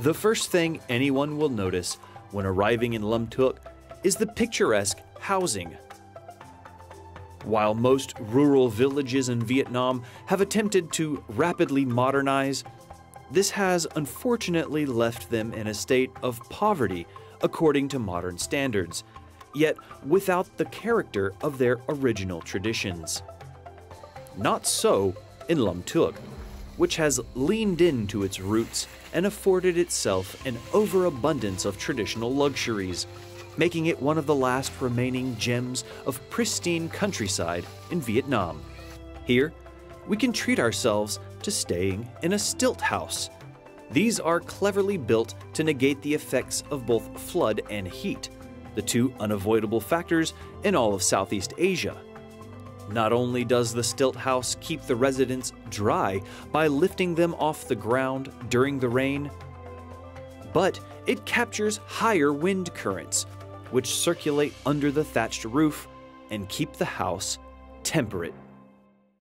The first thing anyone will notice when arriving in Lâm Thượng is the picturesque housing. While most rural villages in Vietnam have attempted to rapidly modernize, this has unfortunately left them in a state of poverty according to modern standards, yet without the character of their original traditions. Not so in Lâm Thượng, which has leaned into its roots and afforded itself an overabundance of traditional luxuries, making it one of the last remaining gems of pristine countryside in Vietnam. Here, we can treat ourselves to staying in a stilt house. These are cleverly built to negate the effects of both flood and heat, the two unavoidable factors in all of Southeast Asia. Not only does the stilt house keep the residents dry by lifting them off the ground during the rain, but it captures higher wind currents, which circulate under the thatched roof and keep the house temperate